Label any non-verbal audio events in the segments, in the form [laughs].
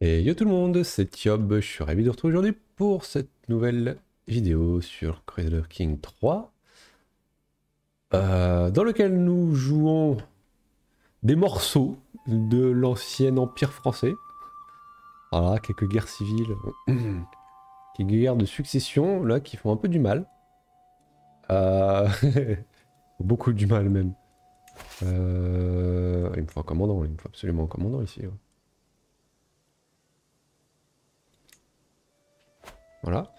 Et yo tout le monde, c'est Tiob, je suis ravi de vous retrouver aujourd'hui pour cette nouvelle vidéo sur Crusader King 3 euh, dans lequel nous jouons des morceaux de l'ancien empire français. Voilà, quelques guerres civiles, [clears throat] quelques guerres de succession là qui font un peu du mal. Euh, [laughs] beaucoup du mal même. Euh, il me faut un commandant, il me faut absolument un commandant ici. Voilà.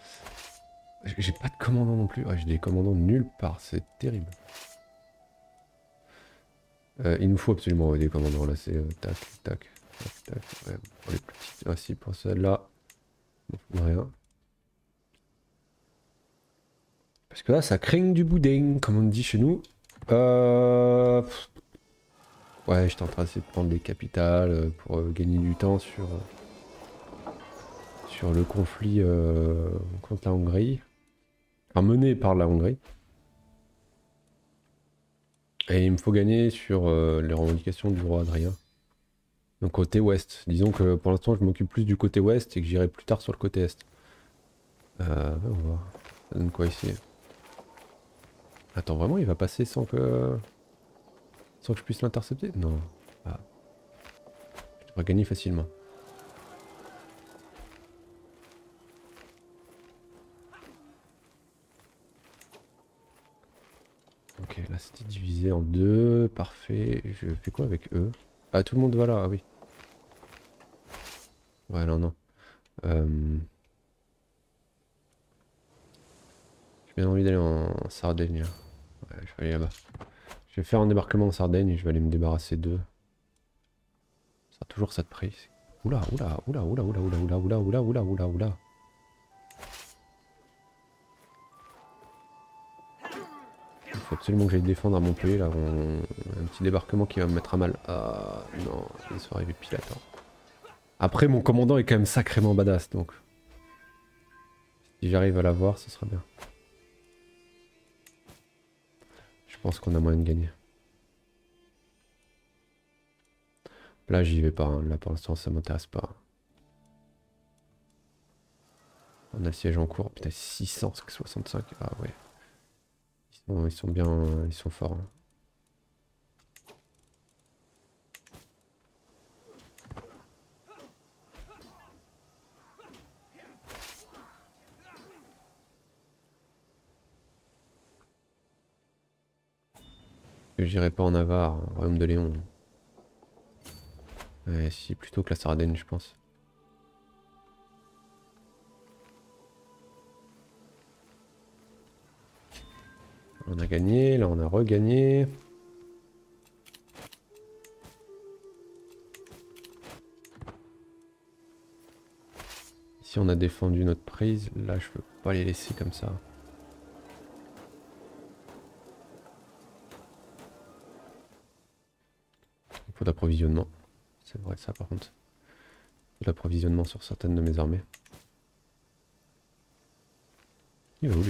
J'ai pas de commandant non plus. Ouais, J'ai des commandants nulle part, c'est terrible. Euh, il nous faut absolument des commandants là, c'est euh, tac, tac, tac, tac. Ouais, pour les petites. Ah si, pour celle-là, rien. Parce que là, ça craigne du boudin, comme on dit chez nous. Euh... Ouais, j'étais en train de prendre des capitales euh, pour gagner du temps sur, sur le conflit euh, contre la Hongrie. Enfin, mené par la Hongrie. Et il me faut gagner sur euh, les revendications du roi Adrien. Donc côté ouest. Disons que pour l'instant je m'occupe plus du côté ouest et que j'irai plus tard sur le côté est. Euh, on va voir. Ça donne quoi ici? Attends, vraiment il va passer sans que... Sans que je puisse l'intercepter? Non. Ah. Je devrais gagner facilement. Ok, là c'était divisé en deux, parfait. Je fais quoi avec eux Ah, tout le monde va là, ah oui. Ouais, non, non. Euh... J'ai bien envie d'aller en Sardaigne. Ouais, je vais aller là-bas. Je vais faire un débarquement en Sardaigne et je vais aller me débarrasser d'eux. Ça sera toujours ça de prix. Oula, oula, oula, oula, oula, oula, oula, oula, oula, oula, oula, faut absolument que j'aille défendre à Montpellier là. on- Un petit débarquement qui va me mettre à mal. Ah non, ils sont arrivés pile. Après, mon commandant est quand même sacrément badass donc. Si j'arrive à l'avoir, ce sera bien. Je pense qu'on a moyen de gagner. Là, j'y vais pas. hein. Là, pour l'instant, ça m'intéresse pas. On a siège en cours. Putain, 665. Ah ouais. Sont, ils sont bien. Ils sont forts. hein. J'irai pas en Navarre, hein, royaume de Léon. Ouais, si, plutôt que la Sardaigne, je pense. On a gagné, là on a regagné. Ici on a défendu notre prise, là je peux pas les laisser comme ça. Il faut d'approvisionnement. C'est vrai ça par contre. D'approvisionnement sur certaines de mes armées. Il va où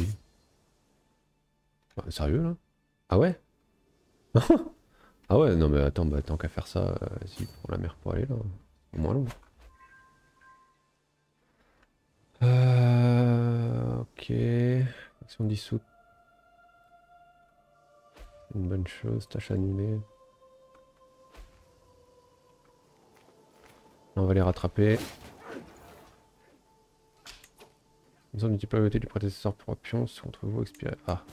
Sérieux là? Ah ouais? [laughs] Ah ouais, non mais attends, bah, tant qu'à faire ça, euh, vas-y, prends la mer pour aller là. Au moins long. Euh, ok. Action dissoute. Une bonne chose, tâche annulée. On va les rattraper. Nous avons multiplié du prédécesseur pour pion contre vous expiré. Ah.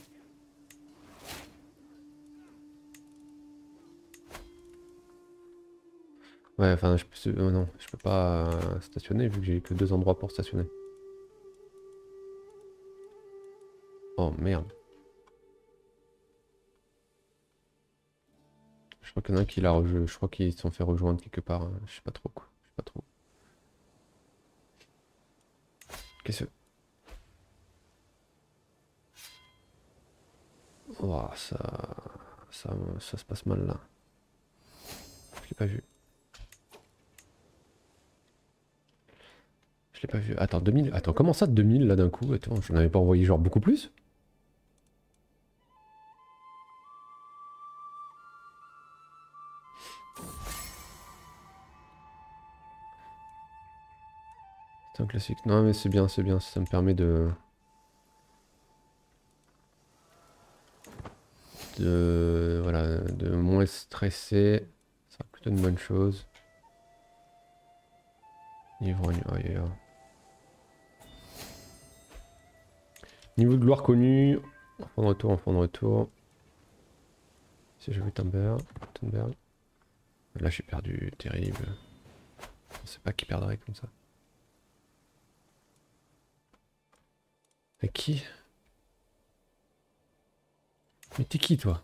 Ouais, enfin, je peux, euh, non, je peux pas euh, stationner vu que j'ai que deux endroits pour stationner. Oh merde. Je crois qu'il y en a un qui l'a rejoint. Je crois qu'ils se sont fait rejoindre quelque part. hein. Je sais pas trop quoi. Je sais pas trop. Qu'est-ce que. Oh, ça... ça. Ça se passe mal là. Je l'ai pas vu. Je l'ai pas vu. Attends, 2000. Attends, comment ça 2000 là d'un coup? Attends, j'en avais pas envoyé genre beaucoup plus? C'est un classique. Non mais c'est bien, c'est bien, ça me permet de... De... Voilà, de moins stresser. C'est plutôt une bonne chose. Ivrogne. Niveau de gloire connu. Enfant de retour, enfant de retour. Si je veux Timber, Là j'ai perdu terrible. Je sais pas qui perdrait comme ça. À qui? Mais t'es qui toi?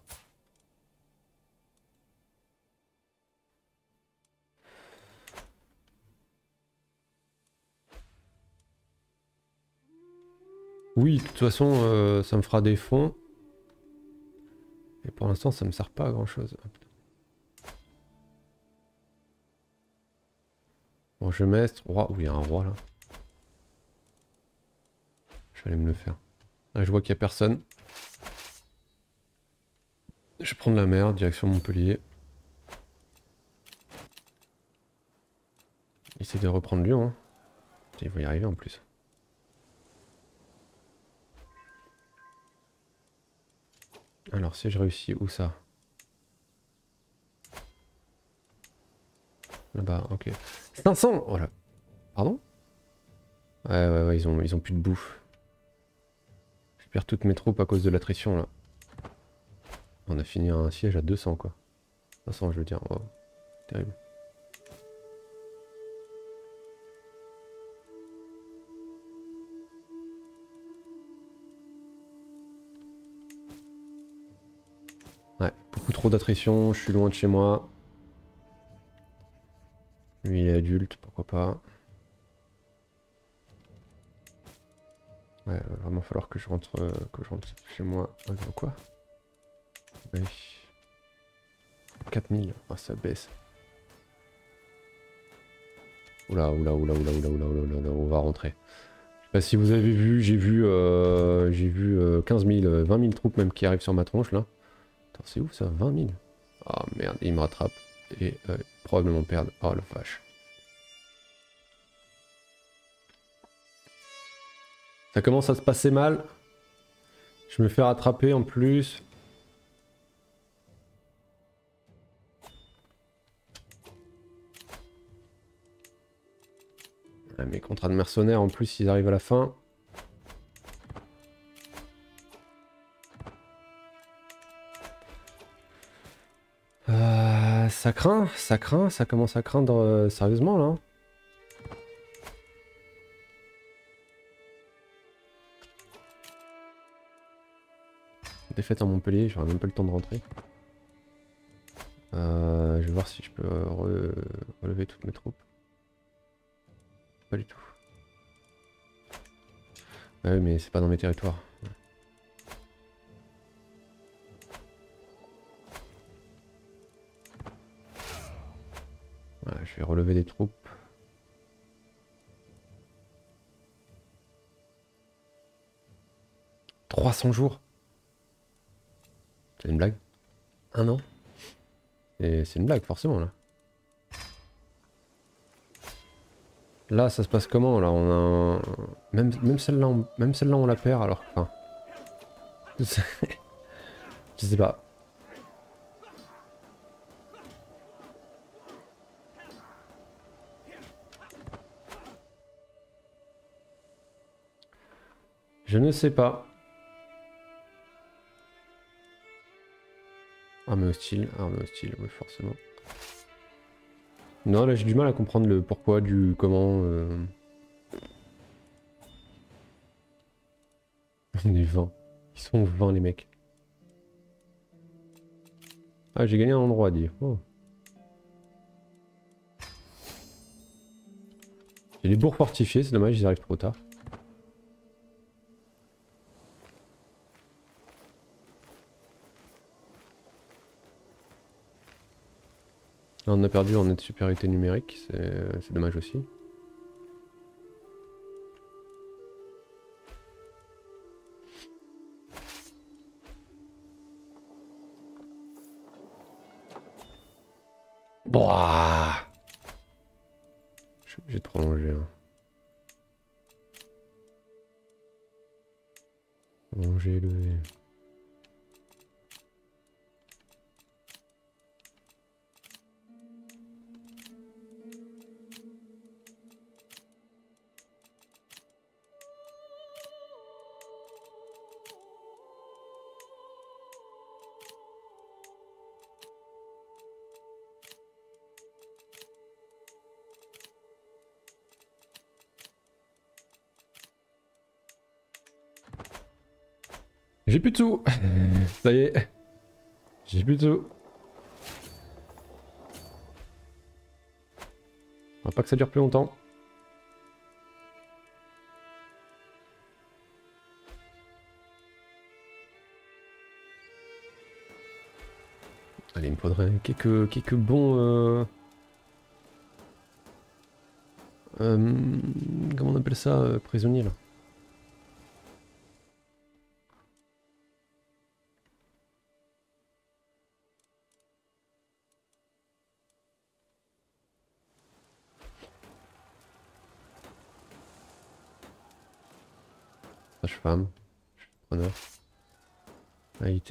Oui, de toute façon, euh, ça me fera des fonds. Et pour l'instant, ça me sert pas à grand chose. Bon, je mets roi. Oui, il y a un roi là. Je vais aller me le faire. Là, je vois qu'il n'y a personne. Je vais prendre la mer, direction Montpellier. Essayer de reprendre Lyon. Hein. Il va y arriver en plus. Alors si je réussis, où ça? Là-bas, ok. 500 Voilà. Pardon? Ouais, ouais, ouais, ils ont, ils ont plus de bouffe. Je perds toutes mes troupes à cause de l'attrition, là. On a fini un siège à 200, quoi. 500, je veux dire. Oh, terrible. Trop d'attrition, je suis loin de chez moi. Lui il est adulte, pourquoi pas. Ouais, va vraiment falloir que je rentre, euh, que je rentre chez moi. Attends, quoi? Oui. 4000, ah ça baisse. Oula, oula, oula, oula, oula, oula, oula, on va rentrer. Pas si vous avez vu, j'ai vu, euh, j'ai vu 15 000, 20 000 troupes même qui arrivent sur ma tronche là. C'est où ça 20 000 Ah merde, il me rattrape. Et euh, probablement perdre. Oh le vache. Ça commence à se passer mal. Je me fais rattraper en plus. mes contrats de mercenaires en plus ils arrivent à la fin. Ça craint, ça craint, ça commence à craindre euh, sérieusement là. Défaite en Montpellier, j'aurai même pas le temps de rentrer. Euh, je vais voir si je peux relever toutes mes troupes. Pas du tout. Ouais mais c'est pas dans mes territoires. Je vais relever des troupes. « 300 jours C'est une blague Un an Et c'est une blague forcément là. Là ça se passe comment là on a Même, même celle-là on... Même celle-là on la perd alors enfin... [laughs] Je sais pas. Je ne sais pas. Armée hostile, armée hostile, oui forcément. Non là j'ai du mal à comprendre le pourquoi du comment. Euh... On est 20. Ils sont 20 les mecs. Ah j'ai gagné un endroit à dire. Oh. Bourgs fortifiés, c'est dommage, ils arrivent trop tard. Là, on a perdu en de supériorité numérique, c'est dommage aussi. Boah Je suis obligé de prolonger. Hein. Prolonger, lever. J'ai plus de sous. Ça y est. J'ai plus de sous. On va pas que ça dure plus longtemps. Allez, il me faudrait quelques, quelques bons... Euh... Euh, comment on appelle ça euh, Prisonnier là?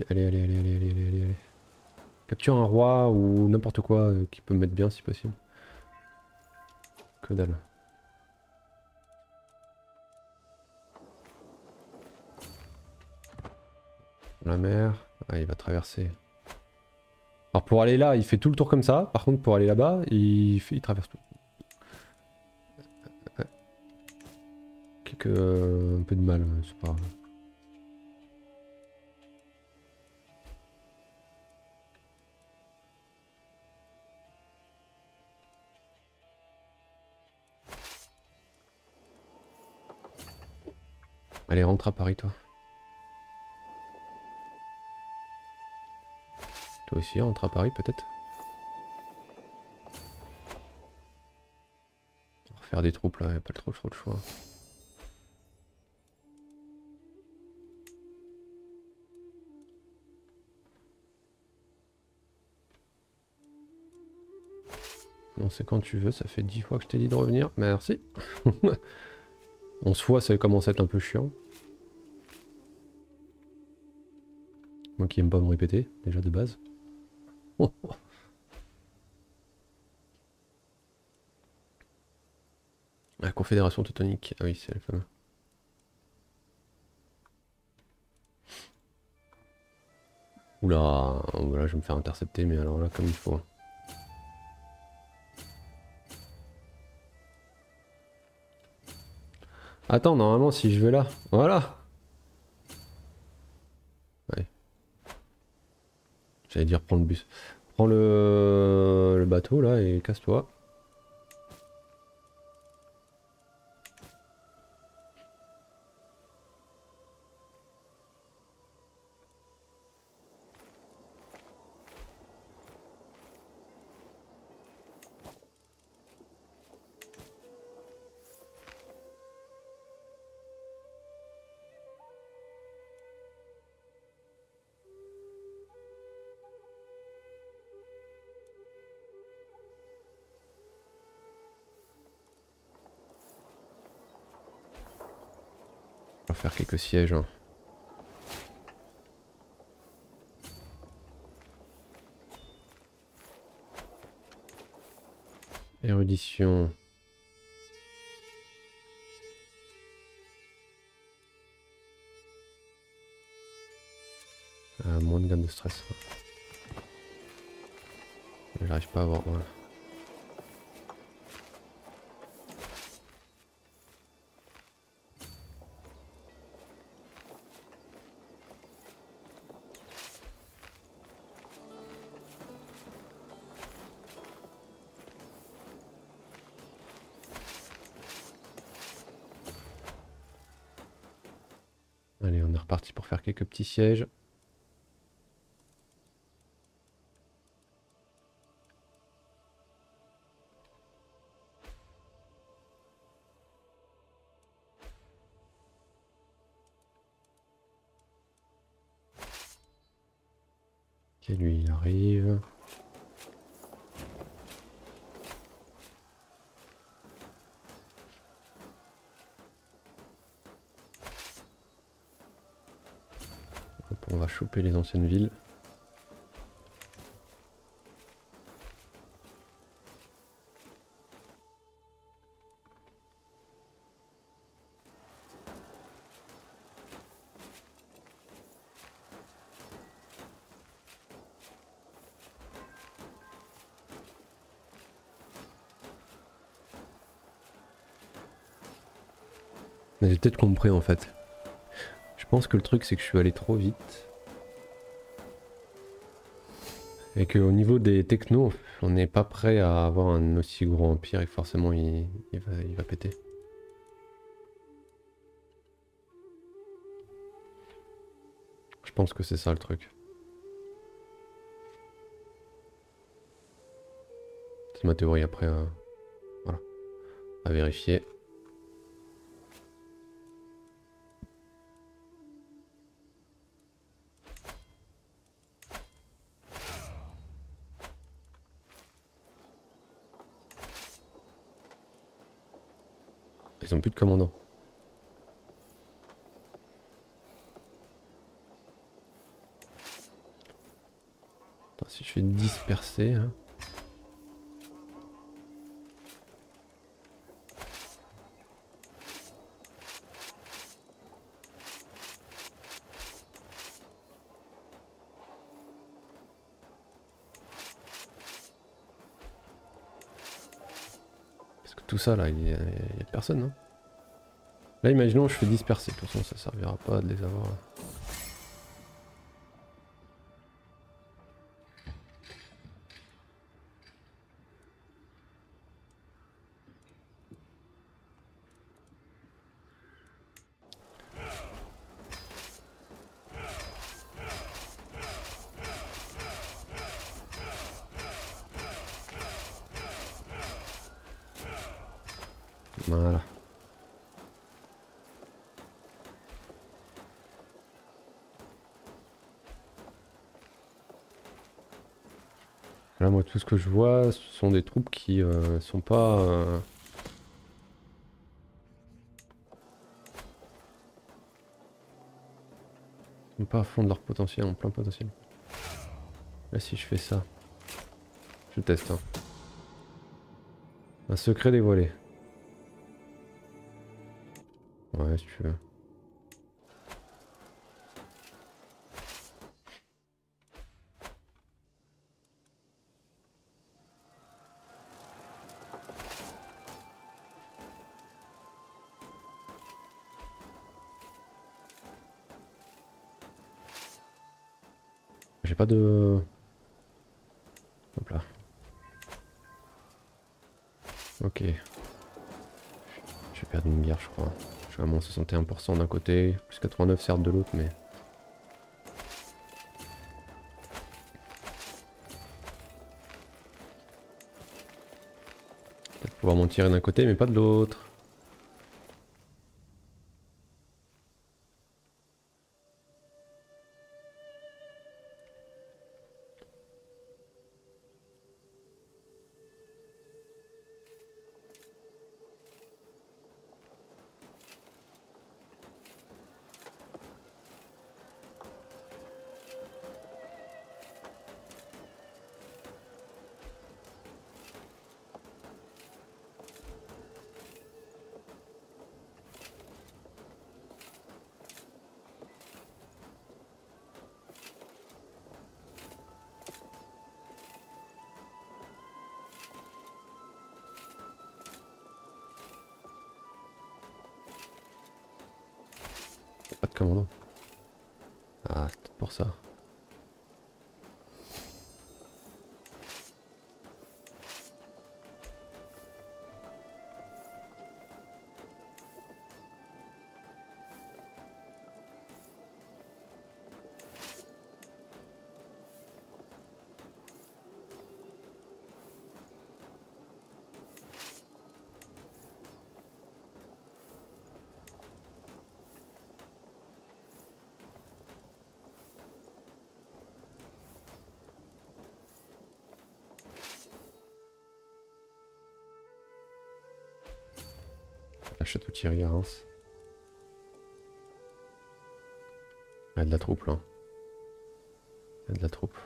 Allez, allez, allez, allez, allez, allez, allez. Capture un roi ou n'importe quoi euh, qui peut me mettre bien si possible. Que dalle. La mer. Ah, il va traverser. Alors pour aller là, il fait tout le tour comme ça. Par contre, pour aller là-bas, il, traverse tout. Quelques... un peu de mal, c'est pas grave. Allez, rentre à Paris, toi. Toi aussi, rentre à Paris, peut-être Faire des troupes là, y a pas trop, trop de choix. Non, c'est quand tu veux, ça fait 10 fois que je t'ai dit de revenir. Merci. [laughs] On se voit, ça commence à être un peu chiant. Moi qui aime pas me répéter, déjà de base. [laughs] La Confédération Teutonique. Ah oui, c'est le fameux. Oula, voilà, je vais me faire intercepter, mais alors là, comme il faut. Attends, normalement, si je vais là, voilà. Ouais. J'allais dire prends le bus. Prends le, le bateau là et casse-toi. Faire quelques sièges. hein. Érudition. Ah, moins de de stress. J'arrive pas à voir. Quelques villes. J'ai peut-être compris en fait. Je pense que le truc c'est que je suis allé trop vite. Et qu'au niveau des technos, on n'est pas prêt à avoir un aussi gros empire et forcément il, va, il va péter. Je pense que c'est ça le truc. C'est ma théorie après. Euh, voilà. À vérifier. Ils ont plus de commandant. si je fais disperser... Hein. tout ça là, il n'y a, personne. Hein. Là, imaginons je fais disperser. De toute façon, ça servira pas de les avoir. Voilà. Là, moi, tout ce que je vois, ce sont des troupes qui euh, sont pas... Euh, sont pas à fond de leur potentiel, en plein potentiel. Là, si je fais ça, je teste. Hein. Un secret dévoilé. Ouais, si tu veux. J'ai pas de... à moins 61% d'un côté, plus 89 certes de l'autre, mais... Peut-être pouvoir m'en tirer d'un côté, mais pas de l'autre. Pas de commandant. Ah, c'est pour ça. Château Thierry à Reims. Y a de la troupe là. Il y a de la troupe.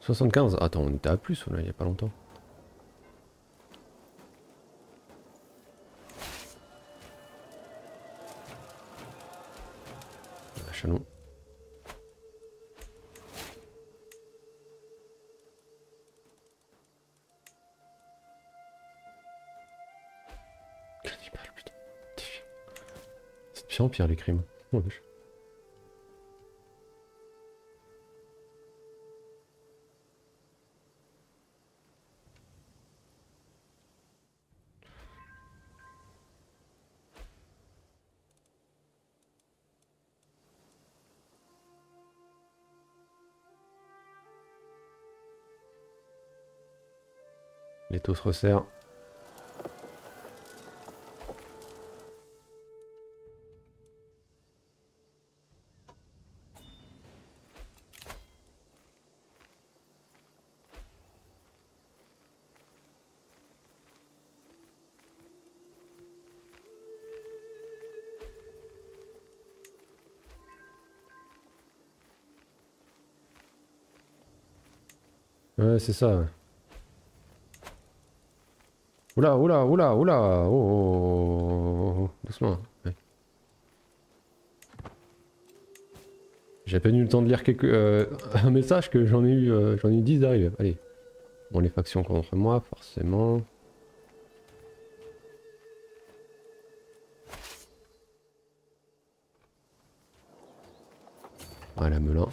75 Attends, on était à plus là, il y a pas longtemps. Putain. C'est de pire en pire les crimes. Oh. Les taux se resserrent. C'est ça. Oula, oula, oula, oula, oh, oh, oh, oh, doucement. J'ai à peine eu le temps de lire quelque, euh, [laughs] un message que j'en ai eu, euh, j'en ai eu 10 d'arrivée. Allez. Bon, les factions contre moi, forcément. Voilà, Melun.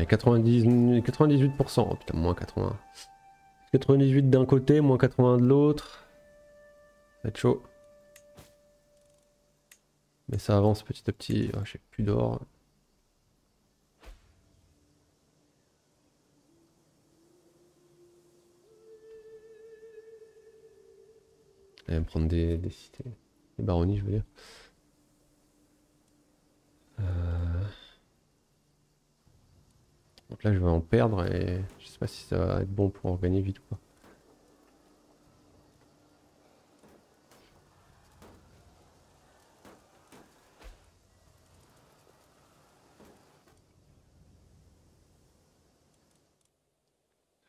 Allez, 90, 98%. Oh putain, moins 80. 98 d'un côté, moins 80 de l'autre. Ça va être chaud. Mais ça avance petit à petit. Ah, J'ai plus d'or. Prendre des, des cités. Des baronnies, je veux dire. Euh, Donc là, je vais en perdre et je sais pas si ça va être bon pour en gagner vite ou pas.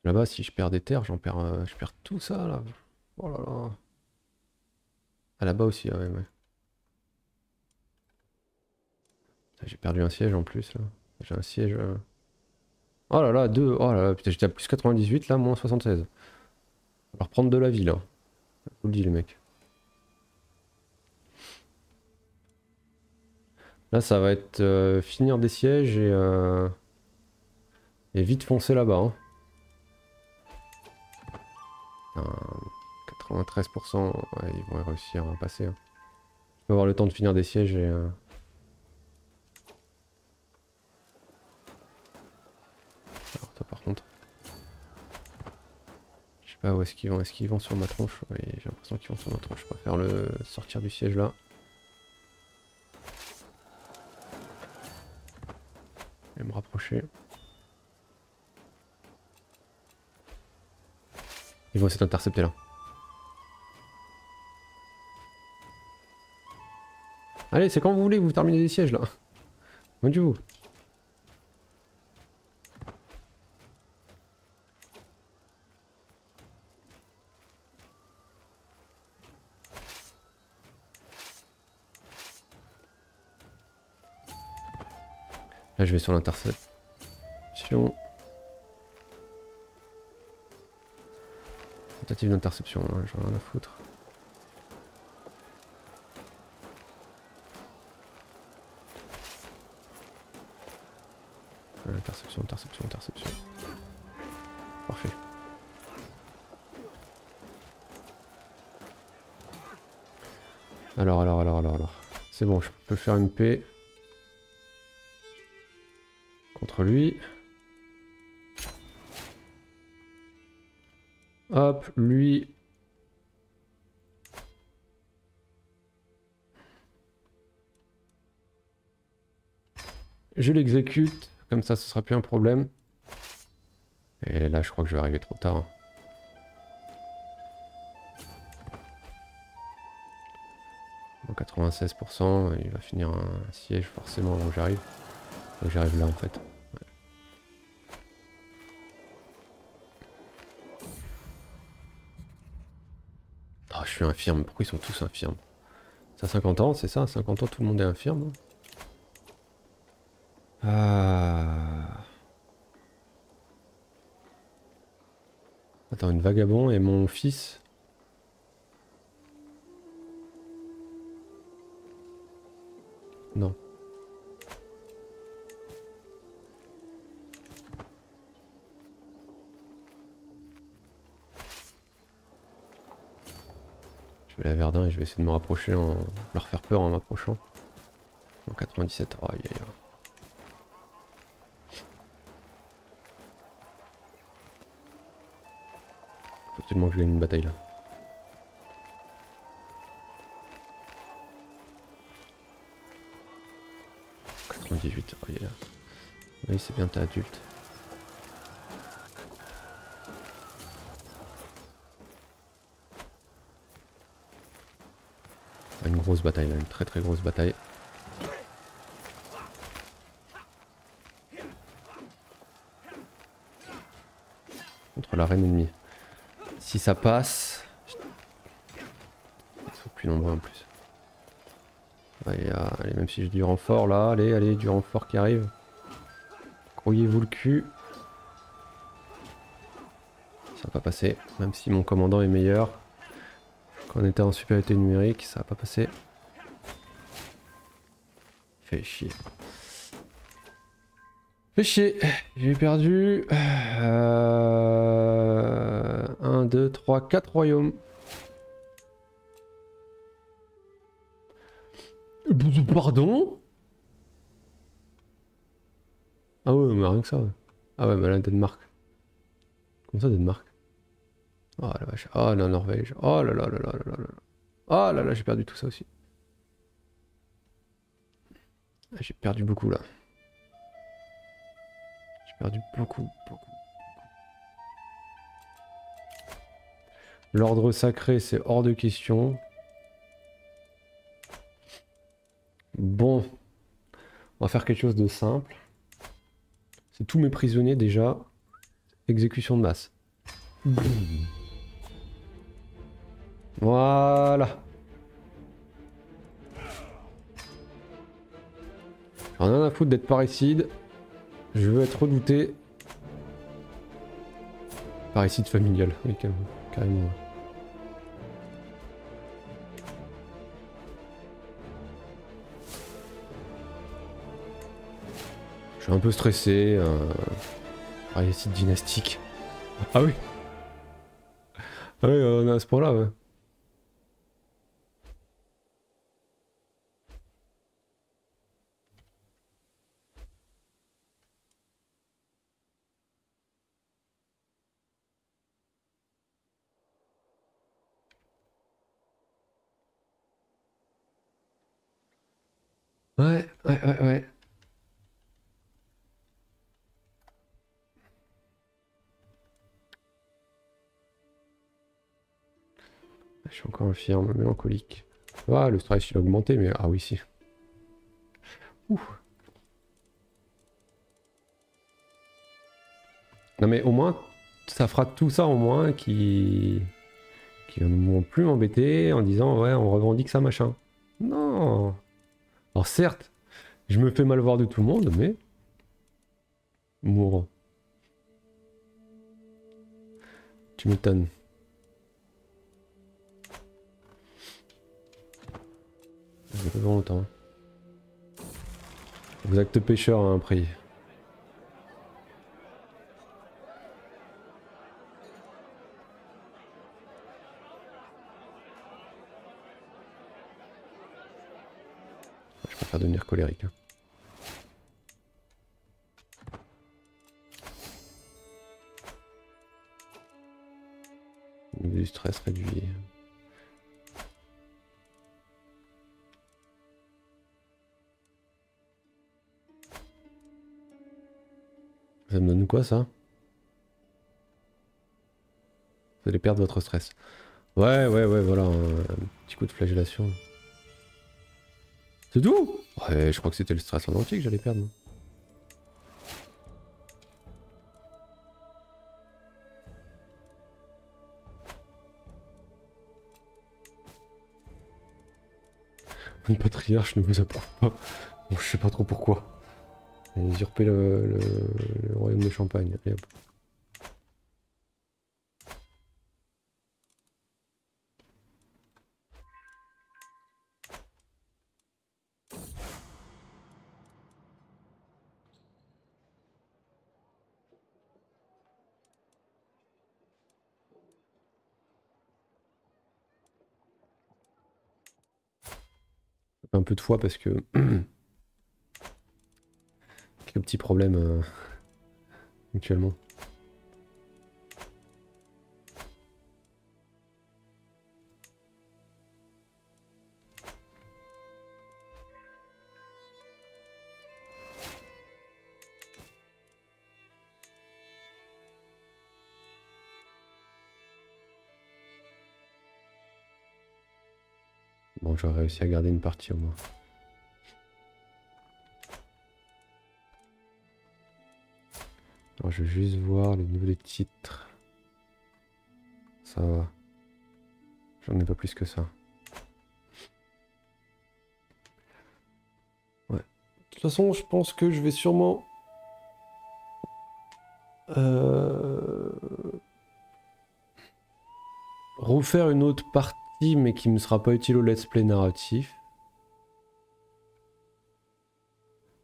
Là-bas, si je perds des terres, j'en perds, euh, je perds tout ça là. Oh là là. Ah là-bas aussi, ouais, J'ai perdu un siège en plus là. J'ai un siège. euh. Oh là là, 2. Oh là là, putain, j'étais à plus 98 là, moins 76. On va reprendre de la ville. Hein. Je vous le dis les mecs. Là, ça va être euh, finir des sièges et, euh, et vite foncer là-bas. hein. Un 93%, ouais, ils vont réussir à passer. hein. Je vais avoir le temps de finir des sièges et... euh, Alors toi par contre... Pas où est-ce qu'ils vont. Est-ce qu'ils vont sur ma tronche Oui, j'ai l'impression qu'ils vont sur ma tronche. Je préfère le sortir du siège là. Et me rapprocher. Ils vont essayer d'intercepter là. Allez, c'est quand vous voulez vous terminez les sièges là. Mon dieu vous. Là, je vais sur l'interception. Tentative d'interception, hein, j'en ai rien à foutre. Interception, interception, interception. Parfait. Alors, alors, alors, alors, alors. C'est bon, je peux faire une paix lui. Hop, lui. Je l'exécute, comme ça ce sera plus un problème. Et là je crois que je vais arriver trop tard. Hein. Bon, 96%, il va finir un siège forcément avant que j'arrive. J'arrive là en fait. Je suis infirme. Pourquoi ils sont tous infirmes? Ça 50 ans, c'est ça? 50 ans, tout le monde est infirme Ah. Attends, une vagabond et mon fils? Non. À Verdun et je vais essayer de me rapprocher en leur faire peur en m'approchant. En 97, oh, aïe aïe. Faut absolument que je gagne une bataille là. Oui, c'est bien, t'es adulte. Grosse bataille là, une très très grosse bataille. Contre la reine ennemie. Si ça passe... Ils sont plus nombreux en plus. Allez, même si j'ai du renfort là, allez, allez, du renfort qui arrive. Grouillez-vous le cul. Ça va pas passer, même si mon commandant est meilleur. Quand on était en supériorité numérique, ça va pas passer. Fait chier. Fait chier. J'ai perdu... 1, 2, 3, 4 royaumes. Pardon? Ah ouais, mais rien que ça. Ah ouais, mais là, Danemark. Comment ça, Danemark? Oh la vache. Oh la Norvège. Oh là là là là là là là. Oh là là, j'ai perdu tout ça aussi. Ah, j'ai perdu beaucoup là. J'ai perdu beaucoup, beaucoup. L'ordre sacré, c'est hors de question. Bon, on va faire quelque chose de simple. C'est tous mes prisonniers déjà. Exécution de masse. Voilà. Ai rien à foutre d'être parricide. Je veux être redouté. Parricide familial, oui, carrément. Je suis un peu stressé. Euh... Réussite dynastique. Ah oui Ah oui, on a à ce point-là. Ouais, Je suis encore infirme, mélancolique. Ah, le stress il a augmenté, mais ah oui, si. Non mais au moins, ça fera tout ça au moins qui qui ne vont plus m'embêter en disant ouais on revendique ça machin. Non. Alors certes, je me fais mal voir de tout le monde, mais mourant. Tu m'étonnes. J'ai pas longtemps. À un prix. Je préfère devenir colérique. Hein. Du stress réduit. Ça me donne quoi ça? Vous allez perdre votre stress. Ouais, ouais, ouais, voilà, un, petit coup de flagellation. C'est tout? Ouais, je crois que c'était le stress en entier que j'allais perdre. Une patriarche ne vous approuve pas. je sais pas trop pourquoi. Usurper le, le, royaume de Champagne. Un peu de foi parce que [clears throat] quelques petits problèmes euh, [laughs] actuellement. Bon, j'aurais réussi à garder une partie au moins. Je vais juste voir le niveau des titres. Ça va. J'en ai pas plus que ça. Ouais. De toute façon, je pense que je vais sûrement... Euh, refaire une autre partie mais qui ne sera pas utile au let's play narratif.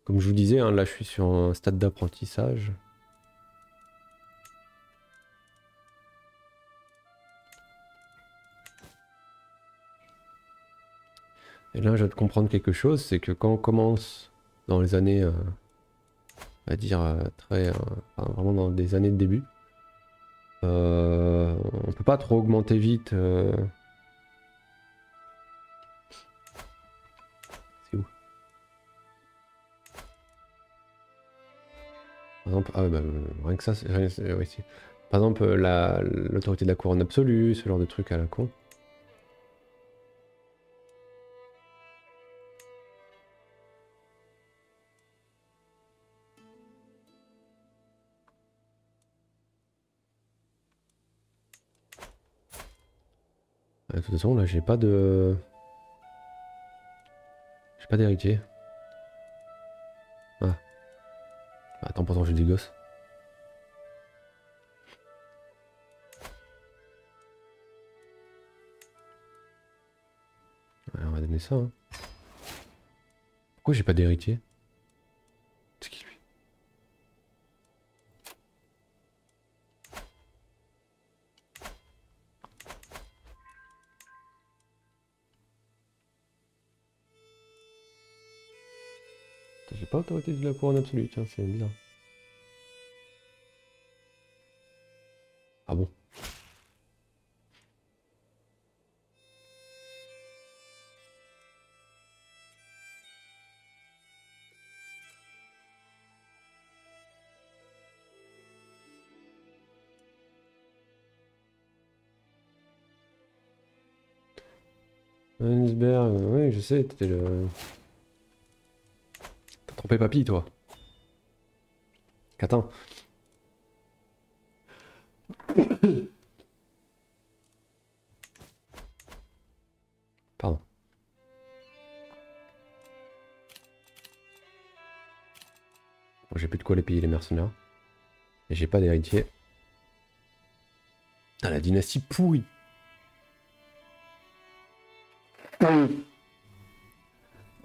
Comme je vous disais, hein, là je suis sur un stade d'apprentissage. Et là, je viens de comprendre quelque chose, c'est que quand on commence dans les années, euh, on va dire euh, très, euh, vraiment dans des années de début, on peut pas trop augmenter vite. Par exemple, ah bah, rien que ça, c'est, Par exemple, l'autorité de la couronne absolue, ce genre de truc à la con. De toute façon, là, j'ai pas de... J'ai pas d'héritier. Attends, pourtant j'ai des gosses. on va donner ça. Hein. Pourquoi j'ai pas d'héritier? Pas autorité de la couronne absolue, tiens, c'est bizarre. Ah bon? Heinsberg, oui, je sais, t'étais le... Trompé papy, toi. Qu'attends Pardon. j'ai plus de quoi les payer les mercenaires. Et j'ai pas d'héritier. Ah, la dynastie pourrie.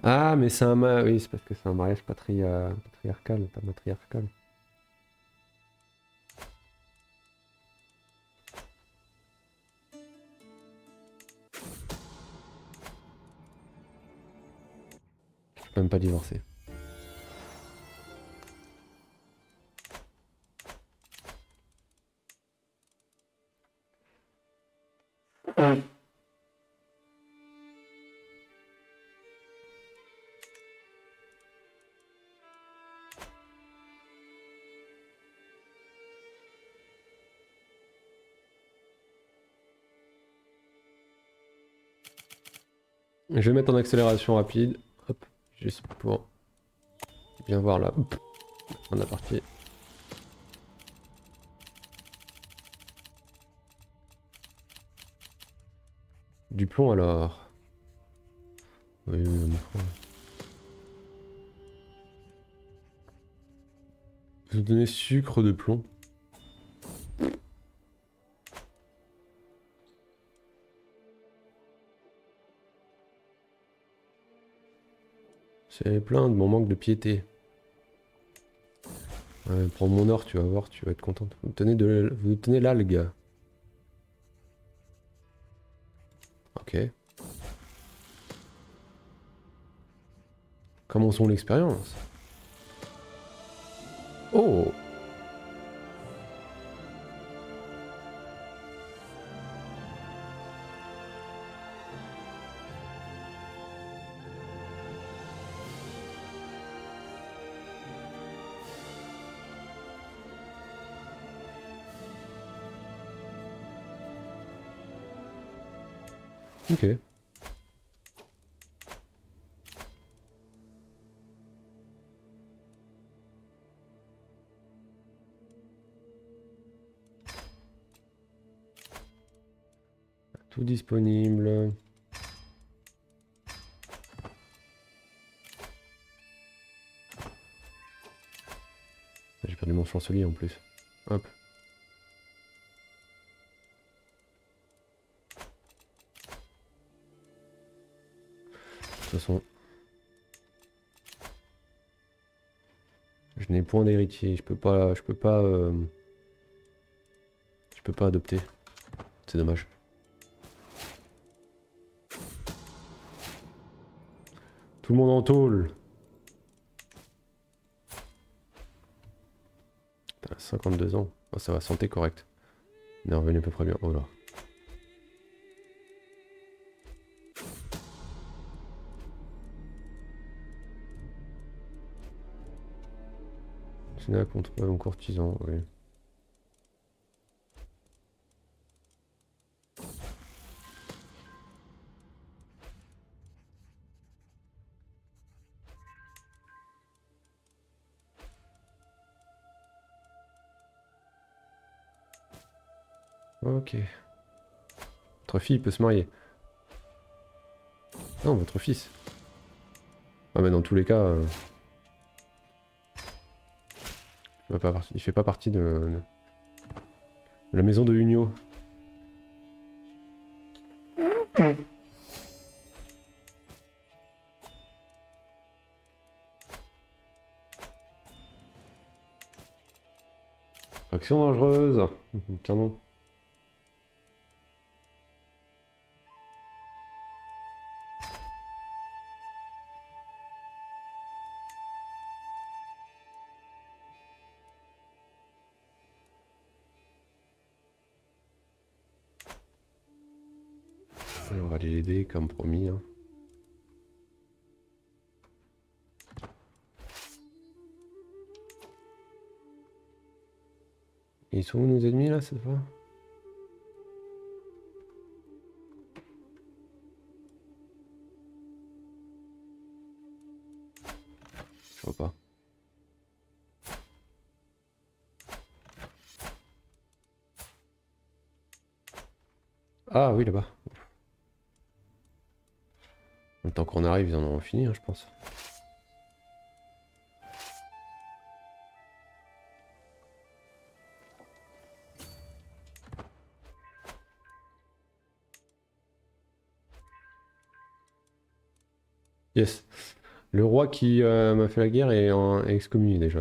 Ah, mais c'est un ma... Oui, c'est parce que c'est un mariage patriarcal, pas matriarcal. même pas divorcer. Je vais mettre en accélération rapide. Hop, juste pour bien voir là. On a parti. Du plomb alors. Oui, oui, Je vais donner sucre de plomb. C'est plein de mon manque de piété. prends mon or, tu vas voir, tu vas être contente. Tenez vous tenez l'algue. Ok. Commençons l'expérience. Oh Tout disponible. J'ai perdu mon chancelier en plus. Hop. Toute façon. Je n'ai point d'héritier, je peux pas. Je peux pas. Euh, je peux pas adopter. C'est dommage. Tout le monde en tôle. 52 ans. Oh, ça va, santé correcte. On est revenu à peu près bien. Oh là. Contre un courtisan, oui. Ok. Votre fille peut se marier. Non, votre fils. Ah mais dans tous les cas... Euh, il, fait pas partie de, la maison de Unio. Action dangereuse. [laughs] Tiens non. Sont où nos ennemis là cette fois Je vois pas. Ah oui là-bas. Le temps qu'on arrive, ils en auront fini, hein, je pense. Le roi qui euh, m'a fait la guerre est, en, excommunié déjà.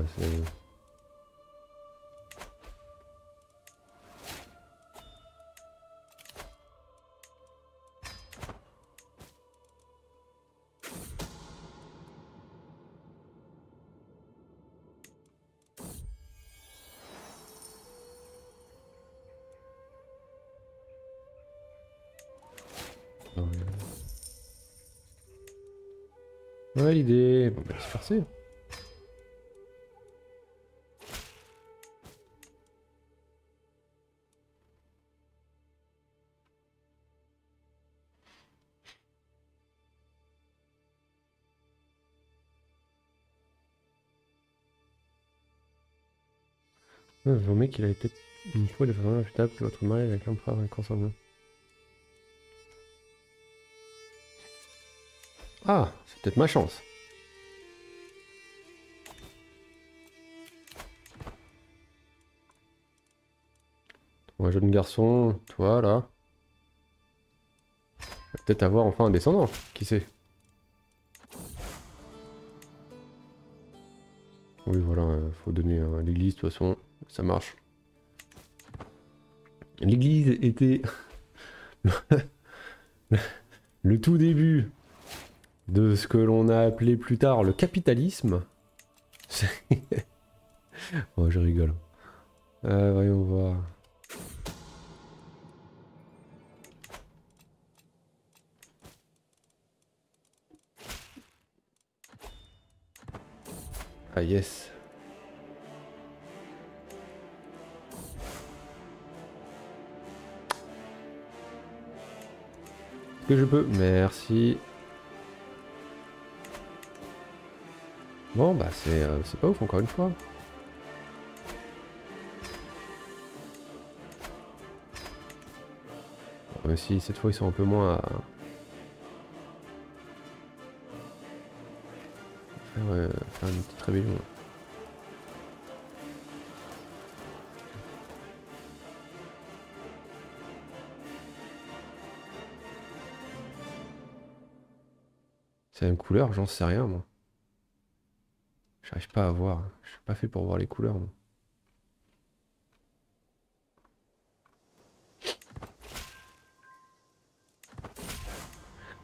partir. Ah, vous informez qu'il a été une fois de façon imputable que votre mari avec l'empereur inconsommable. Ah, c'est peut-être ma chance. Un jeune garçon, toi là. Peut-être avoir enfin un descendant, qui sait. Oui voilà, euh, faut donner à l'église de toute façon, ça marche. L'église était [laughs] le tout début de ce que l'on a appelé plus tard le capitalisme. [laughs] oh, je rigole. Euh, voyons voir. Ah yes. Que je peux? Merci. Bon, bah euh, c'est pas ouf encore une fois. Même si cette fois ils sont un peu moins à... faire une petite rébellion. C'est une couleur, j'en sais rien moi. J'arrive pas à voir. Je suis pas fait pour voir les couleurs.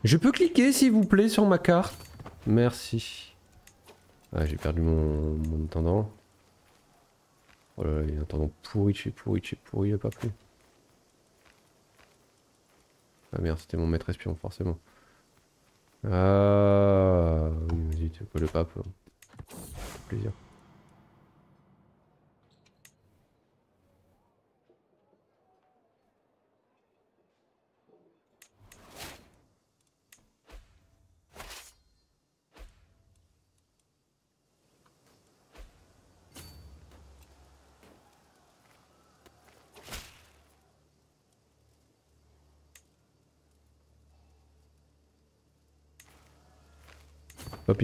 Je peux cliquer s'il vous plaît sur ma carte Merci. Ah, j'ai perdu mon, mon intendant. Oh là là, il y a un intendant pourri chez pourri chez pourri, il a pas plu. Ah merde, c'était mon maître espion, forcément. Ah, oui, tu peux le pape plaisir.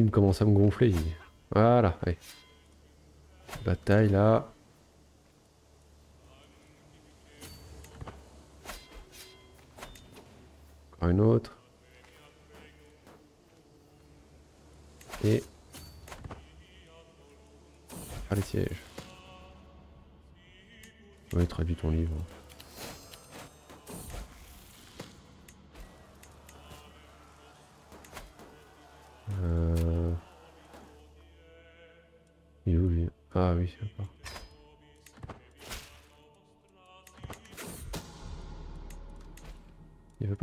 Me commence à me gonfler. Voilà, allez. Bataille là. Encore une autre. Et... Faire les sièges. Oui, traduis ton livre.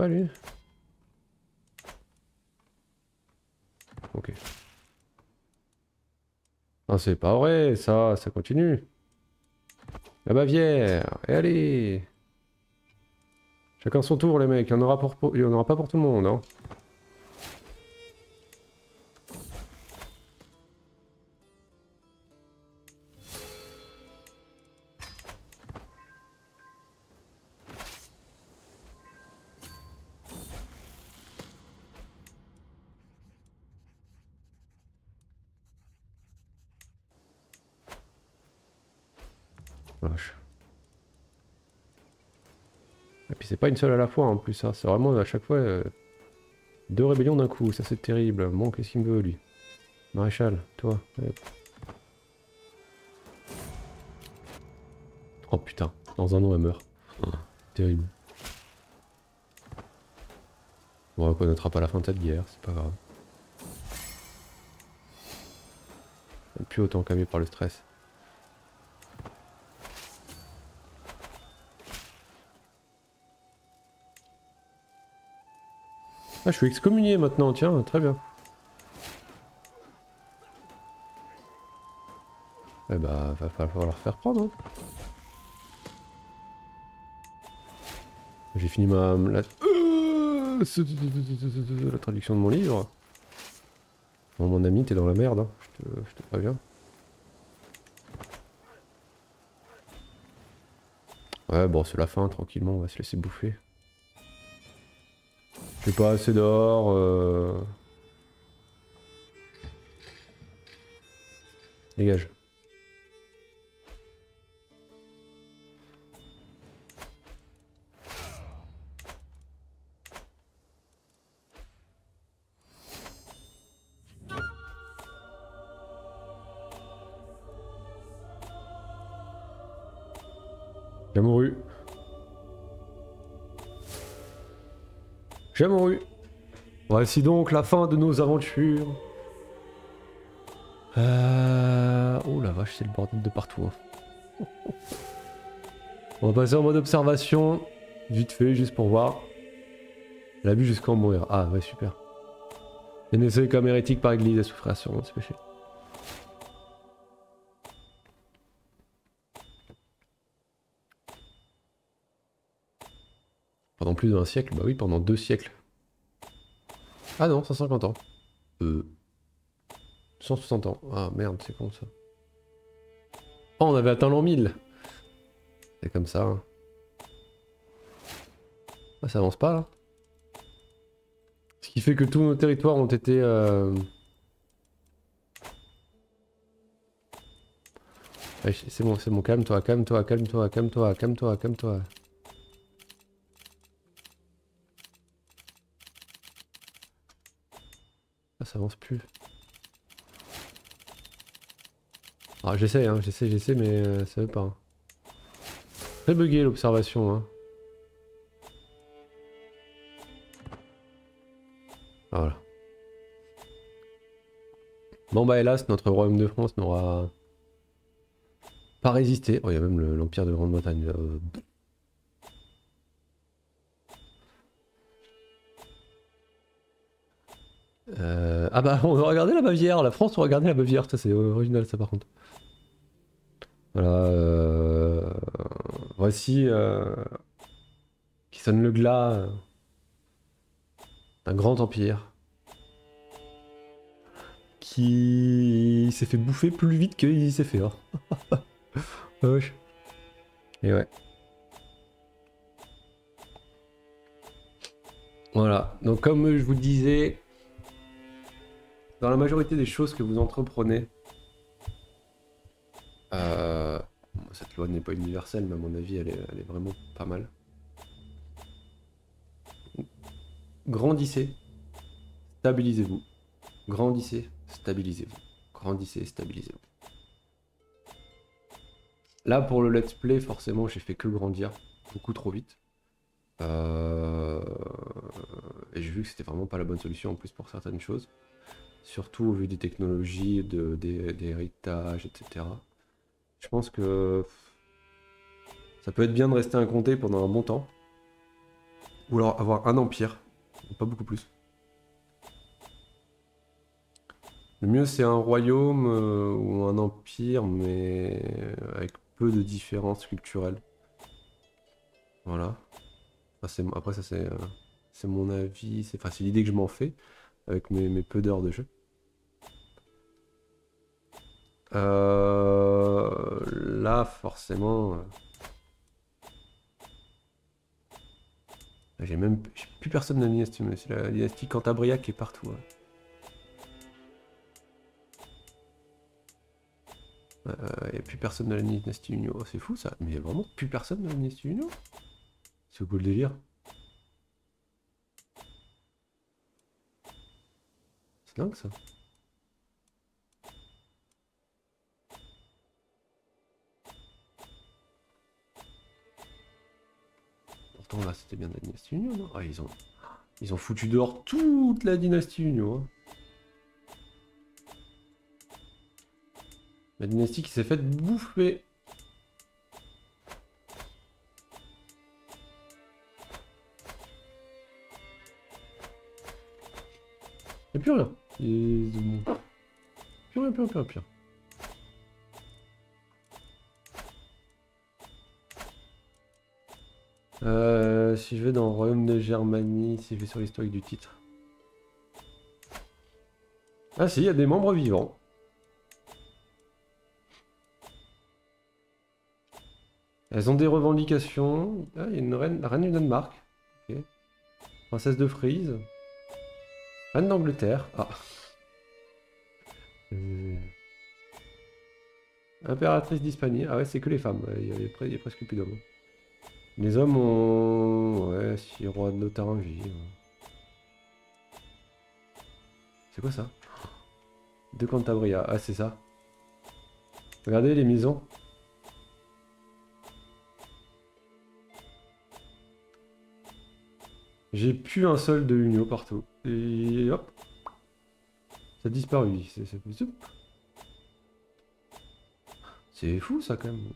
Pas lui Ok. Ah c'est pas vrai, ça, ça continue. La Bavière, et allez Chacun son tour les mecs, il n'y en, aura aura pas pour tout le monde. Hein. Et puis c'est pas une seule à la fois en plus, ça. Hein. c'est vraiment à chaque fois euh, deux rébellions d'un coup, ça c'est terrible. Bon, qu'est-ce qu'il me veut lui? Maréchal, toi. Oh putain, dans un an elle meurt. terrible. On reconnaîtra pas la fin de cette guerre, c'est pas grave. Plus autant camé par le stress. Ah, je suis excommunié maintenant, tiens, très bien. Eh bah, va falloir faire prendre. Hein. J'ai fini ma... La... la traduction de mon livre. mon ami, t'es dans la merde, hein. je te préviens. Ouais, bon, c'est la fin, tranquillement, on va se laisser bouffer. J'ai pas assez d'or. Euh... Dégage. J'ai mouru. J'ai mouru. Voici donc la fin de nos aventures. Euh... Oh la vache, c'est le bordel de partout. Hein. On va passer en mode observation. Vite fait, juste pour voir. La vue jusqu'en mourir. Ah ouais, super. Et comme hérétique par église à souffrir sûrement de péché. Plus d'un siècle Bah oui, pendant deux siècles. Ah non, 150 ans. Euh... 160 ans. Ah merde, c'est con ça. Oh, on avait atteint l'an 1000 C'est comme ça. Hein. Ah, ça avance pas là Ce qui fait que tous nos territoires ont été... Euh... c'est bon, c'est bon, calme-toi, calme-toi, calme-toi, calme-toi, calme-toi, calme-toi. Avance plus. Ah, j'essaie, hein, j'essaie, j'essaie, mais euh, ça veut pas. Hein. Très bugué l'observation. Hein. Voilà. Bon bah hélas, notre royaume de France n'aura pas résisté. Oh, il y a même l'empire de Grande-Bretagne. Euh, Euh, ah bah on va regarder la Bavière, la France on va regarder la Bavière, ça c'est original ça par contre. Voilà. Euh, voici euh, qui sonne le glas d'un grand empire qui s'est fait bouffer plus vite qu'il s'est fait. Hein. [laughs] Et ouais. Voilà, donc comme je vous disais, dans la majorité des choses que vous entreprenez, euh, cette loi n'est pas universelle, mais à mon avis, elle est, vraiment pas mal. Grandissez, stabilisez-vous. Grandissez, stabilisez-vous. Grandissez, stabilisez-vous. Là, pour le let's play, forcément, j'ai fait que grandir beaucoup trop vite. Euh, et j'ai vu que c'était vraiment pas la bonne solution en plus pour certaines choses surtout au vu des technologies, de, des, héritages, etc. Je pense que ça peut être bien de rester un pendant un bon temps. Ou alors avoir un empire, pas beaucoup plus. Le mieux c'est un royaume euh, ou un empire, mais avec peu de différences culturelles. Voilà. après ça c'est euh, mon avis, c'est l'idée que je m'en fais avec mes, peu d'heures de jeu. Euh, là, forcément... Euh, j'ai même plus personne de la dynastie, mais c'est la dynastie Cantabria qui est partout. Il hein. euh, a plus personne de la dynastie Unio. Oh, c'est fou ça. Mais il a vraiment plus personne de la dynastie Unio C'est cool le délire. Dingue ça. Pourtant là c'était bien la dynastie Union, non? Ah, ils ont, ils ont foutu dehors toute la dynastie Union. Hein. La dynastie qui s'est faite bouffer. Et... Plus rien, plus rien, plus rien, plus rien. Euh, si je vais dans le royaume de Germanie, si je vais sur l'historique du titre. Ah si, il y a des membres vivants. Elles ont des revendications. Ah, il y a une reine, la reine du Danemark. Princesse de Frise. Reine d'Angleterre. Ah. Euh, Impératrice d'Hispanie. Ah ouais, c'est que les femmes. Il y, a presque plus d'hommes. Les hommes ont... Ouais, si roi de Lotharingie. ouais. C'est quoi ça? De Cantabria. Ah, c'est ça. Regardez les maisons. J'ai plus un seul de Unio partout. Et hop. Ça a disparu. C'est fou ça quand même.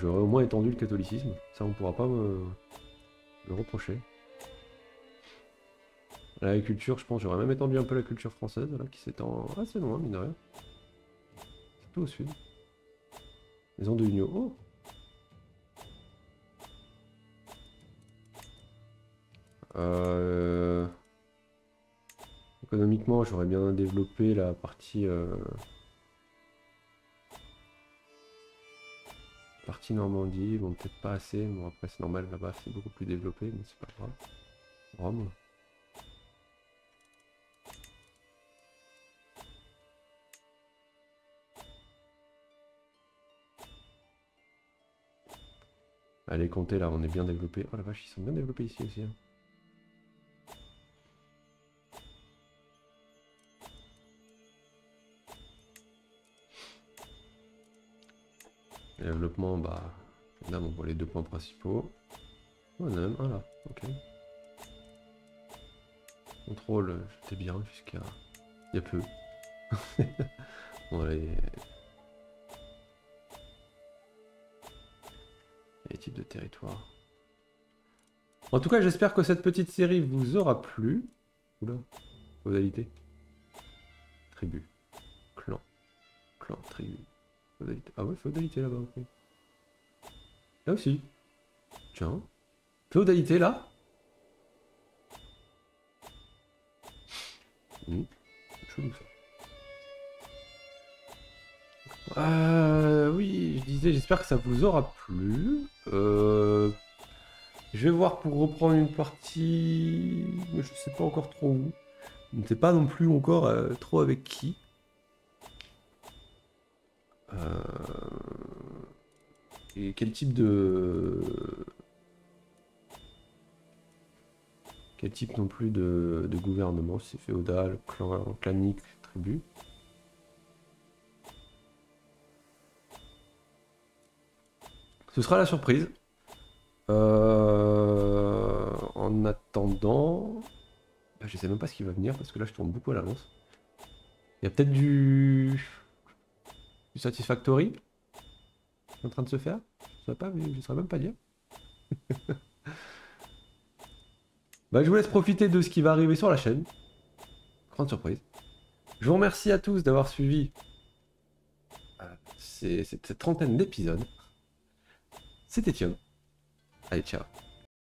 J'aurais au moins étendu le catholicisme. Ça, on pourra pas me le reprocher. La culture, je pense, j'aurais même étendu un peu la culture française, là, qui s'étend assez loin, mine de rien. Surtout au sud. Maison de Unio. Oh Euh, Économiquement, j'aurais bien développé la partie... euh, Normandie, bon peut-être pas assez, bon après c'est normal là-bas c'est beaucoup plus développé, mais c'est pas grave. Rome. Allez, comptez là, on est bien développé. Oh la vache, ils sont bien développés ici aussi. hein. Développement, bah, là on voit les deux points principaux. On a même un là, ok. Contrôle, j'étais bien jusqu'à... Il y a peu. [laughs] bon, les... les types de territoires. En tout cas, j'espère que cette petite série vous aura plu. Oula, modalité. Tribu. Clan. Clan, tribu. Ah ouais, féodalité là-bas. Là aussi. Tiens. Féodalité là Hmm. Chelou ça. Euh, oui, je disais, j'espère que ça vous aura plu. Euh, je vais voir pour reprendre une partie, mais je sais pas encore trop où. Je ne sais pas non plus encore euh, trop avec qui. Euh, Et quel type de... Quel type non plus de, de gouvernement? C'est féodal, clan, clanique, tribu? Ce sera la surprise. Euh, En attendant... bah, je sais même pas ce qui va venir parce que là je tourne beaucoup à l'avance. Il y a peut-être du... Satisfactory en train de se faire. Je saurais pas, mais je saurais même pas dire. [laughs] bah, je vous laisse profiter de ce qui va arriver sur la chaîne. Grande surprise. Je vous remercie à tous d'avoir suivi euh, cette trentaine d'épisodes. C'était Thion. Allez, ciao.